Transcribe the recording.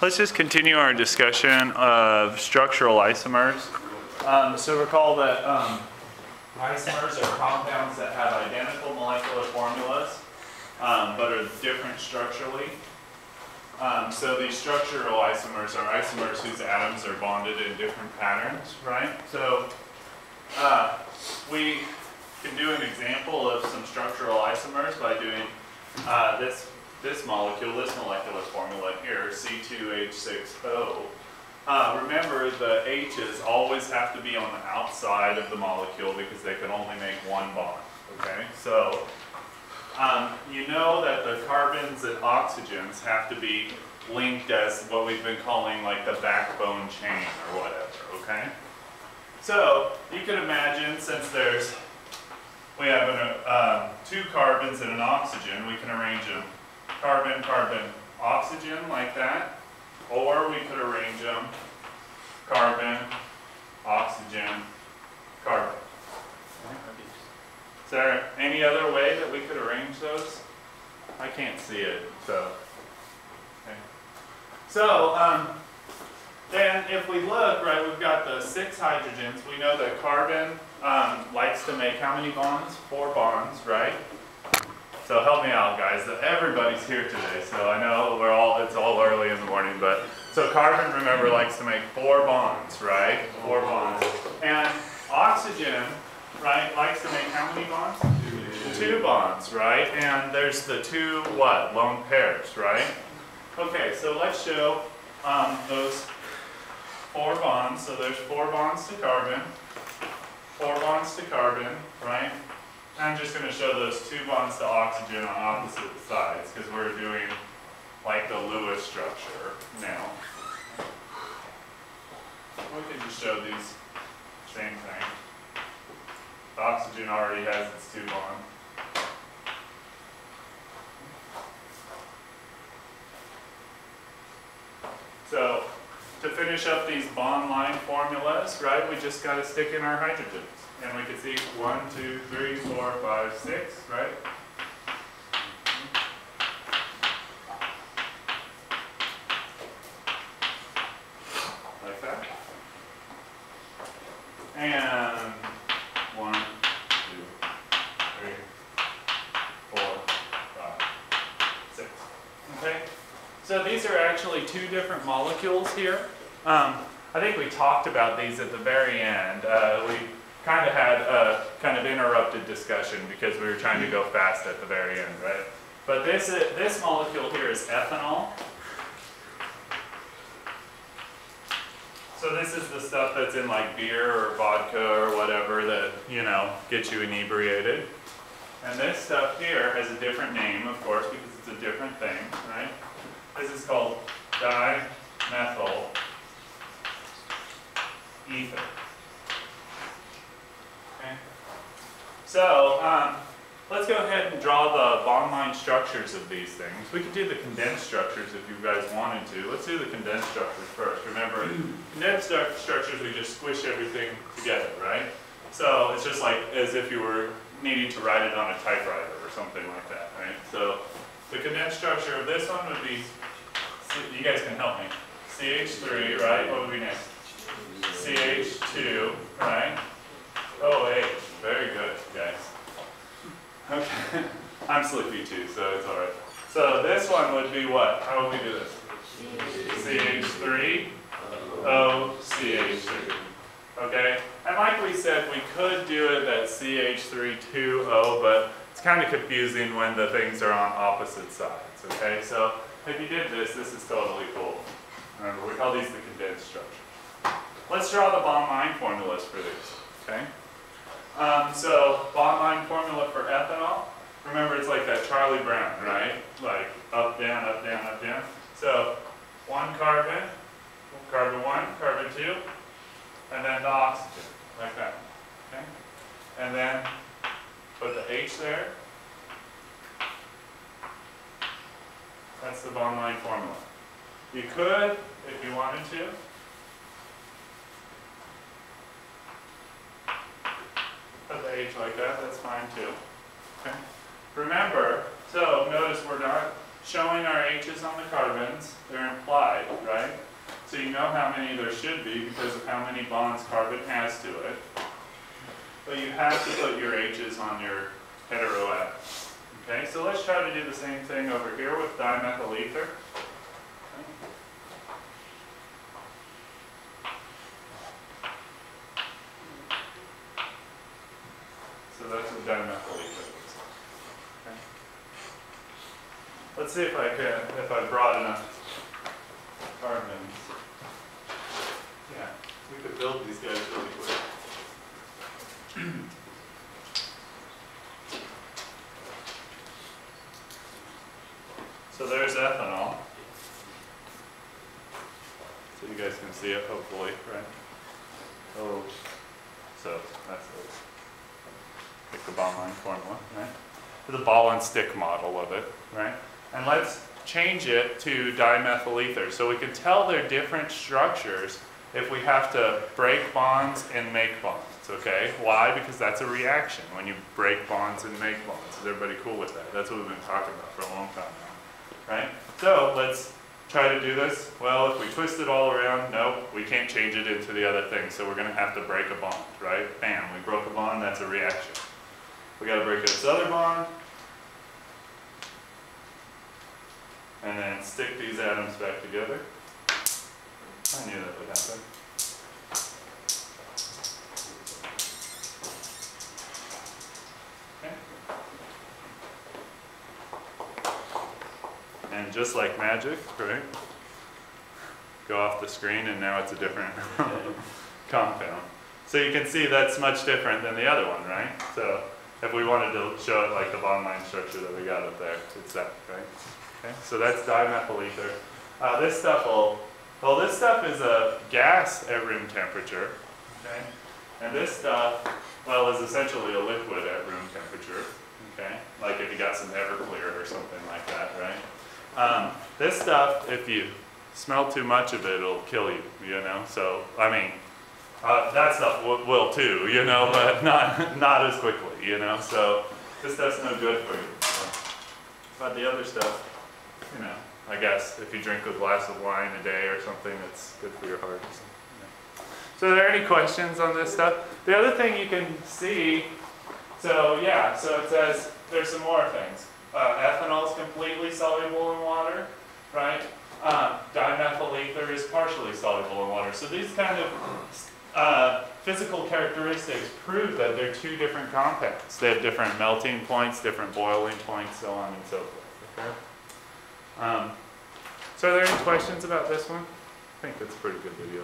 let's just continue our discussion of structural isomers. Um, so recall that um, isomers are compounds that have identical molecular formulas, um, but are different structurally. Um, so these structural isomers are isomers whose atoms are bonded in different patterns, right? So uh, we can do an example of some structural isomers by doing uh, this this molecule, this molecular formula here, C2H6O. Uh, remember, the H's always have to be on the outside of the molecule because they can only make one bond. Okay, so um, you know that the carbons and oxygens have to be linked as what we've been calling like the backbone chain or whatever. Okay, so you can imagine since there's we have an, uh, two carbons and an oxygen, we can arrange them carbon, carbon, oxygen like that, or we could arrange them carbon, oxygen, carbon. Is there any other way that we could arrange those? I can't see it, so. Okay. So, um, then if we look, right, we've got the six hydrogens. We know that carbon um, likes to make how many bonds? Four bonds, right? So help me out, guys. Everybody's here today, so I know we're all, it's all early in the morning, but, so carbon, remember, likes to make four bonds, right? Four bonds. And oxygen, right, likes to make how many bonds? Two bonds, right? And there's the two, what, lone pairs, right? Okay, so let's show um, those four bonds. So there's four bonds to carbon, four bonds to carbon, right? I'm just going to show those two bonds to oxygen on opposite sides because we're doing like the Lewis structure now. We can just show these same thing. The oxygen already has its two bonds. So to finish up these bond line formulas, right, we just got to stick in our hydrogens. And we can see one, two, three, four, five, six, right? Like that. And one, two, three, four, five, six. Okay? So these are actually two different molecules here. Um, I think we talked about these at the very end. Uh, we kind of had a kind of interrupted discussion because we were trying to go fast at the very end, right? But this, this molecule here is ethanol. So this is the stuff that's in like beer or vodka or whatever that, you know, gets you inebriated. And this stuff here has a different name, of course, because it's a different thing, right? This is called dimethyl ether. Okay. So um, let's go ahead and draw the bond line structures of these things. We could do the condensed structures if you guys wanted to. Let's do the condensed structures first. Remember, condensed structures, we just squish everything together, right? So it's just like as if you were needing to write it on a typewriter or something like that, right? So the condensed structure of this one would be, you guys can help me, CH3, right? What would be next? CH2, right? OH, very good, guys. Okay, I'm sleepy too, so it's all right. So this one would be what? How would we do this? CH3, OCH3. Okay, and like we said, we could do it at CH3, 2O, but it's kind of confusing when the things are on opposite sides. Okay, so if you did this, this is totally cool. Remember, we call these the condensed structure. Let's draw the bond line formulas for these. Okay. Um, so bond line formula for ethanol, remember it's like that Charlie Brown, right? Like up, down, up, down, up, down. So one carbon, carbon one, carbon two, and then the oxygen, like that. Okay? And then put the H there. That's the bond line formula. You could, if you wanted to, put the H like that, that's fine too. Okay. Remember, so notice we're not showing our H's on the carbons, they're implied, right? So you know how many there should be because of how many bonds carbon has to it. But you have to put your H's on your hetero. Okay, so let's try to do the same thing over here with dimethyl ether. So that's what dimethyl ether looks like. Okay. Let's see if I can, if I brought enough carbons. Yeah, we could build these guys really quick. So there's ethanol. So you guys can see it hopefully, right? Oh, so that's it. Like the formula, right? The ball and stick model of it, right? And let's change it to dimethyl ether. So we can tell they're different structures if we have to break bonds and make bonds, okay? Why? Because that's a reaction when you break bonds and make bonds. Is everybody cool with that? That's what we've been talking about for a long time now, right? So let's try to do this. Well, if we twist it all around, nope, we can't change it into the other thing, so we're gonna have to break a bond, right? Bam, we broke a bond, that's a reaction. We gotta break this other bond, and then stick these atoms back together. I knew that would happen. Just like magic, right? Go off the screen and now it's a different compound. So you can see that's much different than the other one, right? So if we wanted to show it like the bond line structure that we got up there, it's that, right? Okay, so that's dimethyl ether. Uh, this stuff will, well, this stuff is a gas at room temperature, okay? And this stuff, well, is essentially a liquid at room temperature, okay? Like if you got some Everclear or something like that, right? Um, this stuff, if you smell too much of it, it'll kill you, you know? So, I mean, uh, that stuff will, will too, you know, but not, not as quickly, you know? So this stuff's no good for you. So. But the other stuff, you know, I guess if you drink a glass of wine a day or something, it's good for your heart something. yeah. So are there any questions on this stuff? The other thing you can see, so yeah, so it says, there's some more things. Uh, ethanol is completely soluble in water, right? Uh, dimethyl ether is partially soluble in water. So these kind of uh, physical characteristics prove that they're two different compounds. They have different melting points, different boiling points, so on and so forth. Okay? Um, so are there any questions about this one? I think that's a pretty good video.